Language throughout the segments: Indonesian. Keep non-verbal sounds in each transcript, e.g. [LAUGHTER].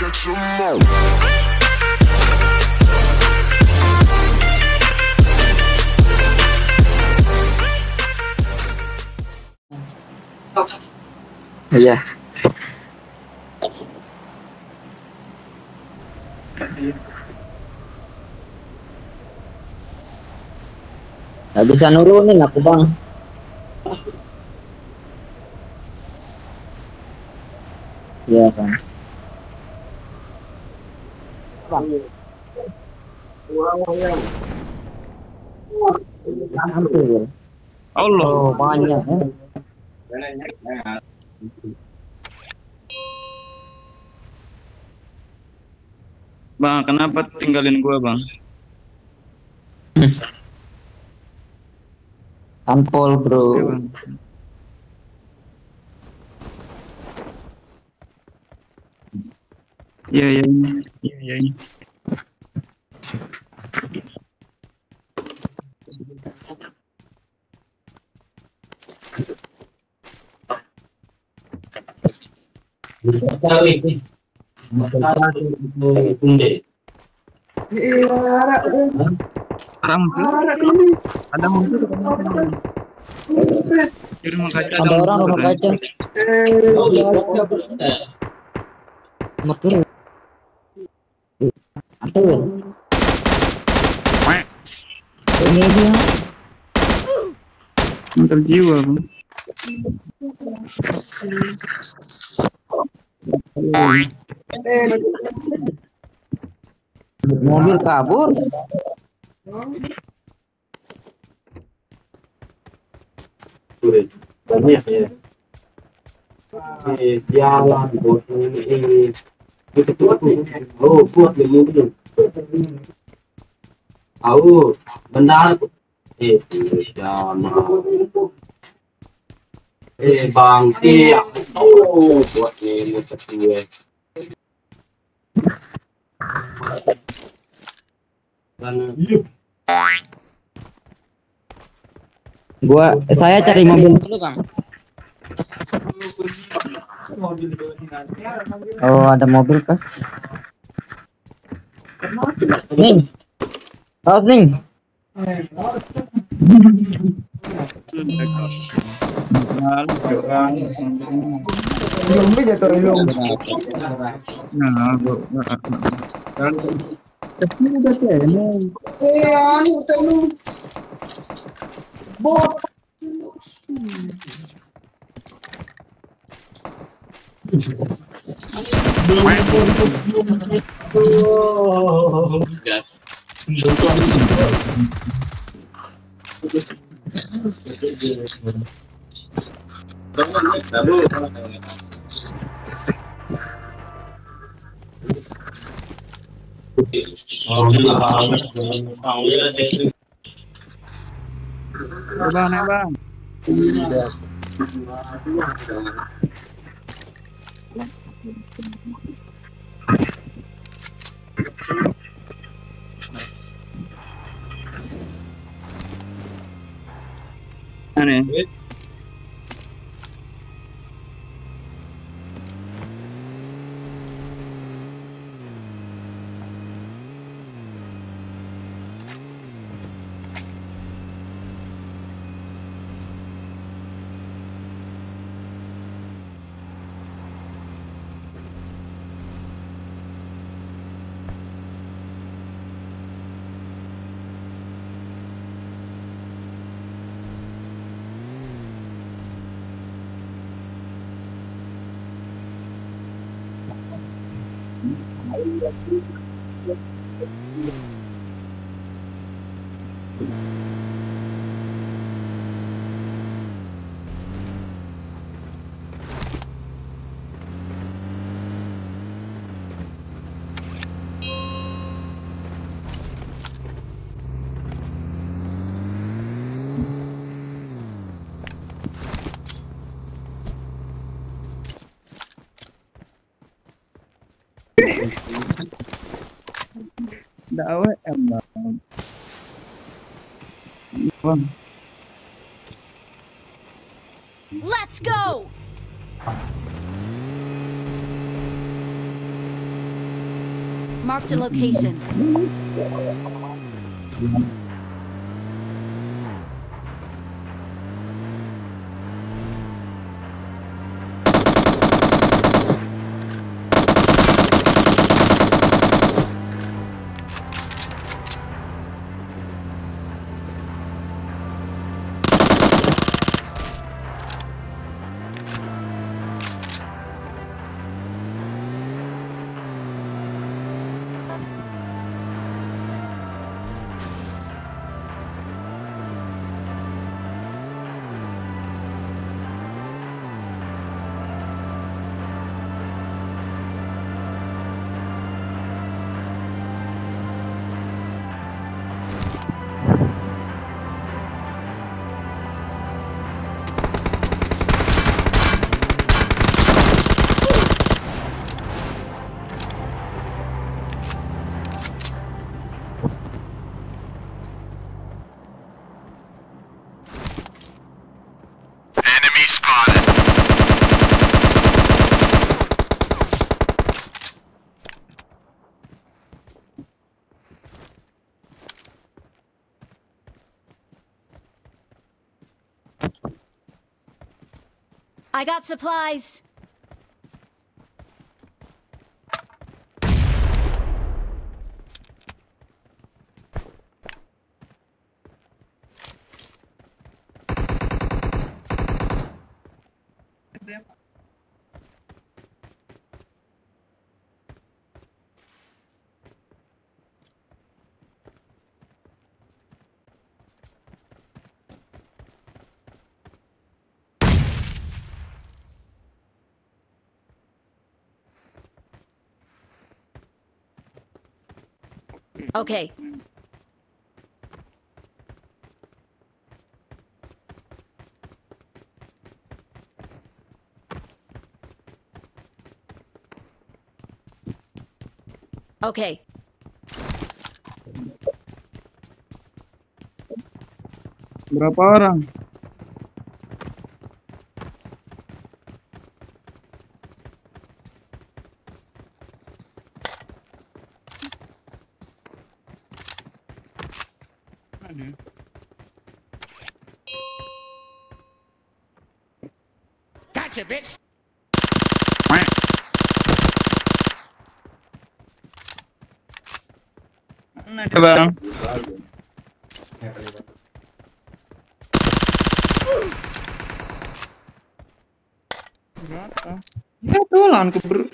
catch. Iya. Gak bisa nurunin aku bang. Iya bang. Hampir. Allah. Oh banyak. ya. Bang, kenapa tinggalin gua, Bang? Tampol bro. Ya, bang. Iya, iya. Iya, iya. iya. Ada muncul. Ada orang rumah kaca. Motor. Ada ya? Wek. Ini dia. Motor jiwa, Bang. Mobil kabur. banyak ya eh, jalan buat ini itu tuh oh buat yang itu tahu benar eh eh bang tiang oh buat ini dan Gua saya cari mobil dulu, Kang. Oh, ada mobil kah? Vem. Sozinho. Boa. Vai, Nah, Bu. Bang, Bang. Mana? Ya? Thank you. Let's go! Marked a location. I got supplies. Okay. Okay. Berapa orang? Ada. Gotcha, bitch. Mana dia bang? Berapa? Ya tuh lawan keber.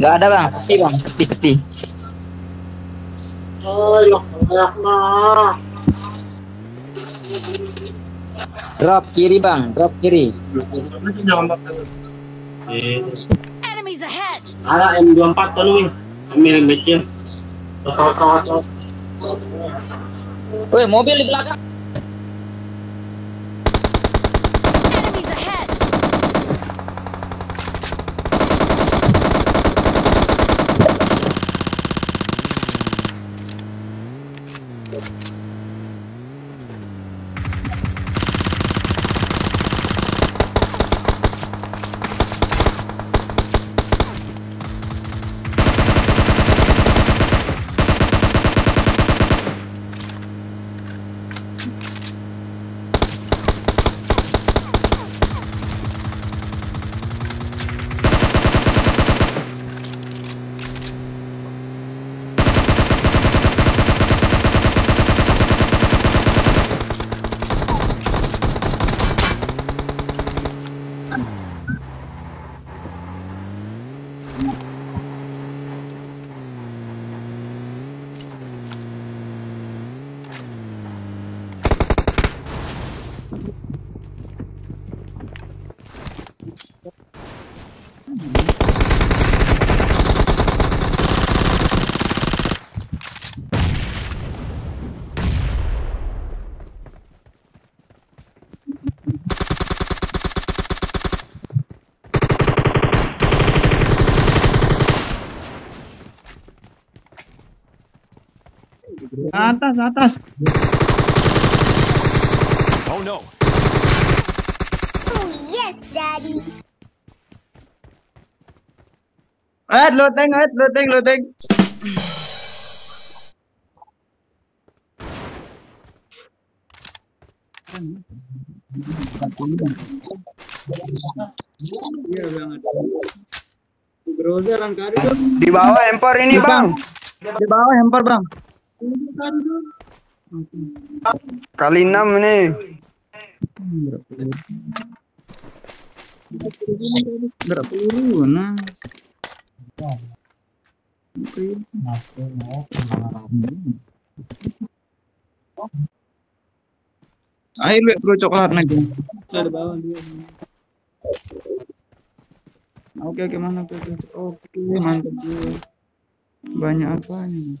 Enggak ada bang, sepi bang, sepi sepi. Banyak mah. Drop kiri bang, drop kiri. Enemies ahead. ada M24 tuh nih. Ambil becil. Pesawat-pesawat. Woi mobil di belakang. Atas, atas. Oh no. Oh, yes, Daddy. Eh, loteng, eh, loteng, loteng. Di bawah empor ini bang. Di bawah hempar bang. Kali enam nih. Berapa peluru? Nah. Ayo lu bro coklat lagi. Ada bawah dia. Oke oke mana tuh? Oke mantap juga. Banyak apanya?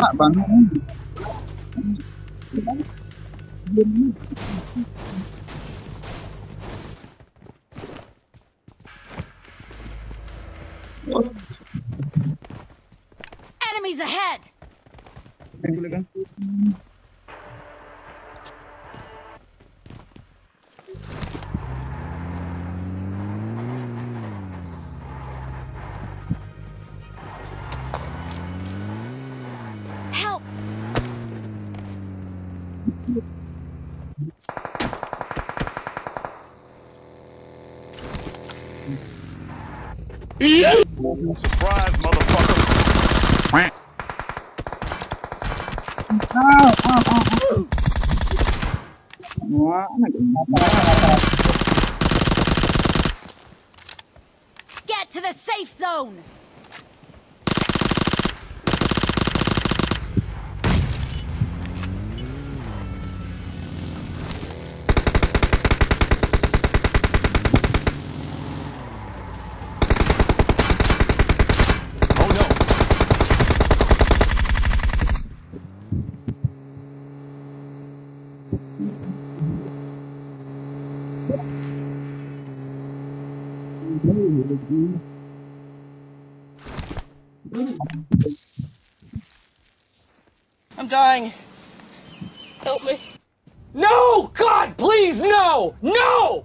Lah bang. Enemies ahead! Surprise, motherfucker. Wah, anak Get to the safe zone! Oh no. I'm dying. Help me. No! God, please, no! No!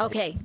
Okay,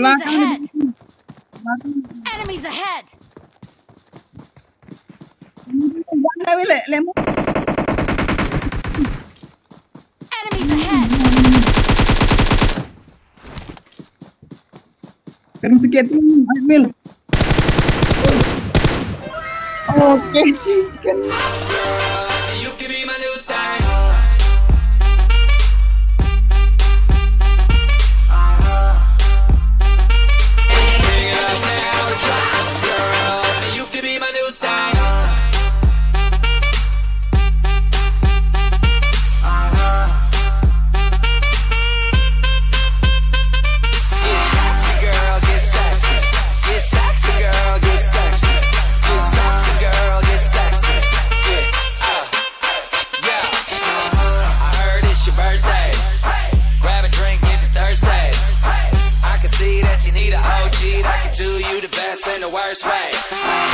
Enemies ahead! Enemies ahead! Enemies ahead! Pero sikit tu, Mil. Okay. [LAUGHS] worst way.